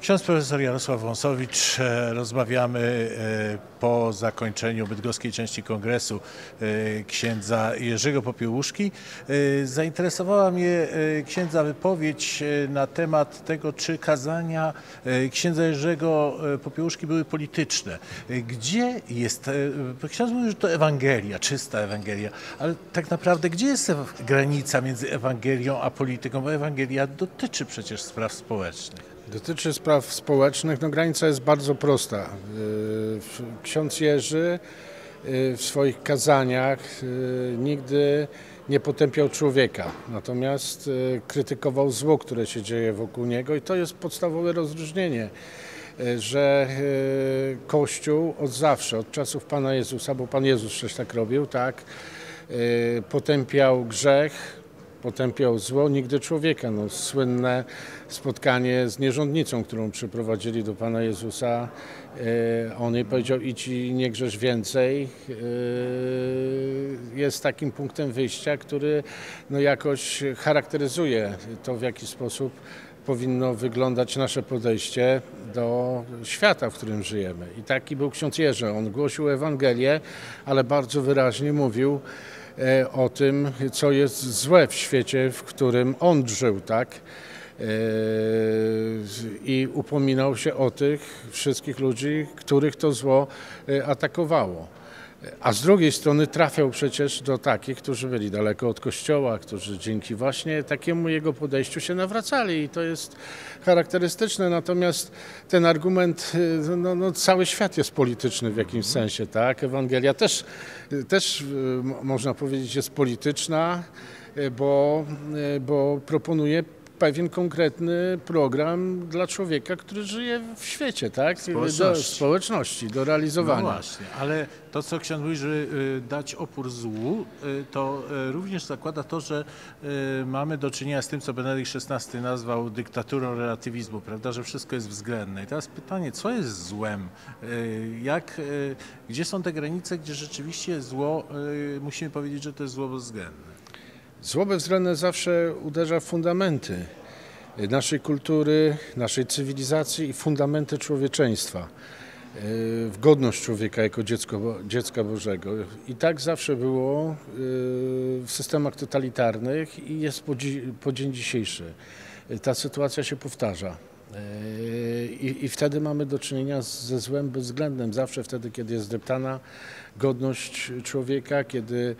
Ksiądz profesor Jarosław Wąsowicz, e, rozmawiamy e, po zakończeniu bydgoskiej części kongresu e, księdza Jerzego Popiełuszki. Zainteresowała mnie księdza wypowiedź na temat tego, czy kazania księdza Jerzego Popiełuszki były polityczne. Gdzie jest, ksiądz mówił, że to Ewangelia, czysta Ewangelia, ale tak naprawdę gdzie jest granica między Ewangelią a polityką? Bo Ewangelia dotyczy przecież spraw społecznych. Dotyczy spraw społecznych, no granica jest bardzo prosta. Yy, Ksiądz Jerzy yy, w swoich kazaniach yy, nigdy nie potępiał człowieka, natomiast krytykował zło, które się dzieje wokół niego i to jest podstawowe rozróżnienie, że Kościół od zawsze, od czasów Pana Jezusa, bo Pan Jezus też tak robił, tak, potępiał grzech, potępiał zło, nigdy człowieka. No, słynne spotkanie z nierządnicą, którą przyprowadzili do Pana Jezusa. E, On jej powiedział, idź i nie grzesz więcej. E, Jest takim punktem wyjścia, który no, jakoś charakteryzuje to, w jaki sposób powinno wyglądać nasze podejście do świata, w którym żyjemy. I taki był ksiądz Jerzy. On głosił Ewangelię, ale bardzo wyraźnie mówił, o tym, co jest złe w świecie, w którym on żył, tak? E, I upominał się o tych wszystkich ludzi, których to zło e, atakowało. A z drugiej strony trafiał przecież do takich, którzy byli daleko od kościoła, którzy dzięki właśnie takiemu jego podejściu się nawracali i to jest charakterystyczne. Natomiast ten argument, y, no, no, cały świat jest polityczny w jakimś sensie, tak? Ewangelia też, też y, można powiedzieć jest polityczna, y, bo, bo proponuje pewien konkretny program dla człowieka, który żyje w świecie, tak? Do Społeczności. społeczności, do realizowania. No właśnie, ale to, co ksiądz mówi, że y, dać opór złu, y, to y, również zakłada to, że mamy do czynienia z tym, co Benedykt XVI nazwał dyktaturą relatywizmu, prawda, że wszystko jest względne. I teraz pytanie, co jest złem? Jak, gdzie są te granice, gdzie rzeczywiście zło, musimy powiedzieć, że to jest zło bezwzględne? Zło bezwzględne zawsze uderza w fundamenty naszej kultury, naszej cywilizacji i fundamenty człowieczeństwa, e, w godność człowieka jako dziecko, dziecka Bożego. I tak zawsze było e, w systemach totalitarnych i jest po, dzi, po dzień dzisiejszy. E, Ta sytuacja się powtarza. I, I wtedy mamy do czynienia ze złem bezwzględnym. Zawsze wtedy, kiedy jest deptana godność człowieka, kiedy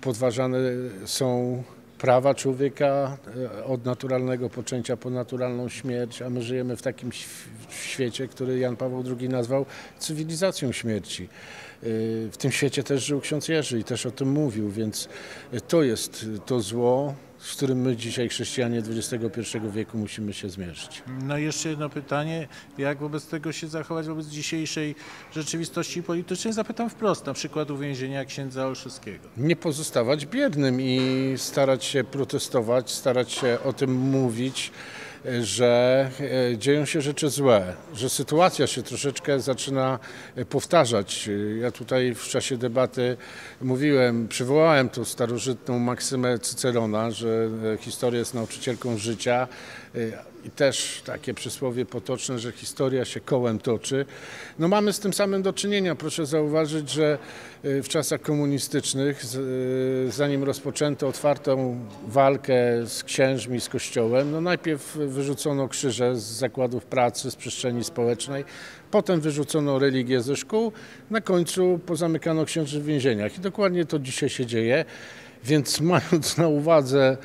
podważane są prawa człowieka e, od naturalnego poczęcia po naturalną śmierć, a my żyjemy w takim św- świecie, który Jan Paweł II nazwał cywilizacją śmierci. E, W tym świecie też żył ksiądz Jerzy i też o tym mówił, więc to jest to zło, z którym my dzisiaj, chrześcijanie XXI wieku, musimy się zmierzyć. No i jeszcze jedno pytanie, jak wobec tego się zachować wobec dzisiejszej rzeczywistości politycznej? Zapytam wprost, na przykład uwięzienia księdza Olszewskiego. nie pozostawać biernym i starać się protestować, starać się o tym mówić, że e, dzieją się rzeczy złe, że sytuacja się troszeczkę zaczyna e, powtarzać. Ja tutaj w czasie debaty mówiłem, przywołałem tu starożytną maksymę Cycerona, że e, historia jest nauczycielką życia i też takie przysłowie potoczne, że historia się kołem toczy. No mamy z tym samym do czynienia. Proszę zauważyć, że w czasach komunistycznych, zanim rozpoczęto otwartą walkę z księżmi, z kościołem, no najpierw wyrzucono krzyże z zakładów pracy, z przestrzeni społecznej, potem wyrzucono religię ze szkół, na końcu pozamykano księży w więzieniach. I dokładnie to dzisiaj się dzieje. Więc mając na uwadze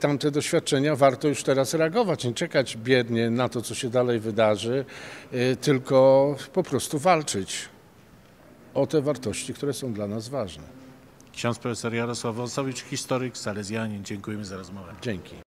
tamte doświadczenia, warto już teraz reagować, nie czekać biednie na to, co się dalej wydarzy, y, tylko po prostu walczyć o te wartości, które są dla nas ważne. Ksiądz profesor Jarosław Wąsowicz, historyk, salezjanin. Dziękujemy za rozmowę. Dzięki.